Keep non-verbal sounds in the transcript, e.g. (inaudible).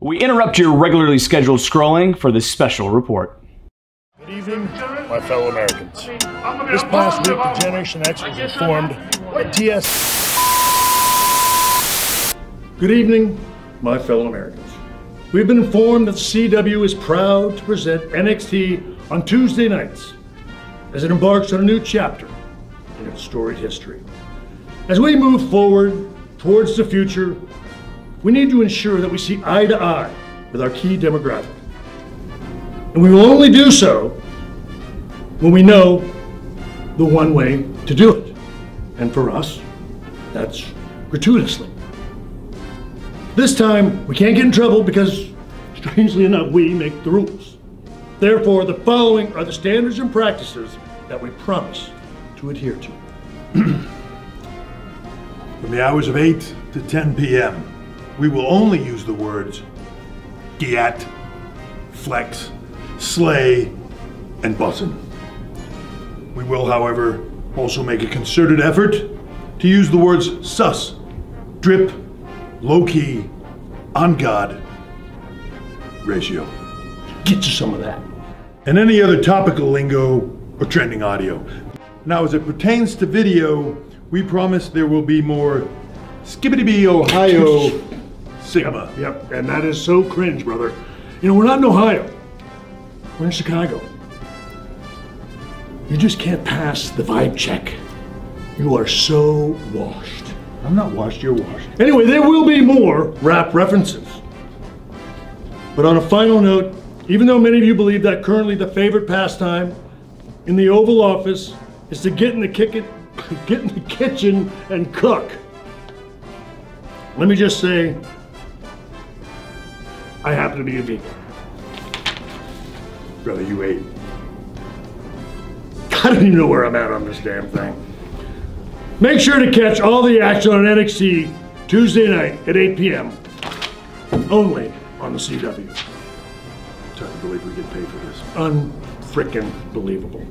We interrupt your regularly scheduled scrolling for this special report. Good evening, my fellow Americans. This past week, D-Generation X was informed that TS. Good evening, my fellow Americans. We've been informed that CW is proud to present NXT on Tuesday nights as it embarks on a new chapter in its storied history. As we move forward towards the future, we need to ensure that we see eye to eye with our key demographic. And we will only do so when we know the one way to do it. And for us, that's gratuitously. This time, we can't get in trouble because, strangely enough, we make the rules. Therefore, the following are the standards and practices that we promise to adhere to. (clears throat) From the hours of 8 to 10 p.m., we will only use the words GYAT, Flex, Slay, and Bussin. We will, however, also make a concerted effort to use the words sus, drip, low key, on God, ratio, Get you some of that. and any other topical lingo or trending audio. Now, as it pertains to video, we promise there will be more Skibidi Bee Ohio (laughs) Sigma. Yep, and that is so cringe, brother. You know, we're not in Ohio. We're in Chicago. You just can't pass the vibe check. You are so washed. I'm not washed, you're washed. Anyway, there will be more rap references. But on a final note, even though many of you believe that currently the favorite pastime in the Oval Office is to get in the kick it, (laughs) get in the kitchen and cook. Let me just say, I happen to be a vegan. Brother, you ate. (laughs) I don't even know where I'm at on this damn thing. Make sure to catch all the action on NXT Tuesday night at 8 p.m. Only on the CW. It's hard to believe we get paid for this. Unfrickin' believable.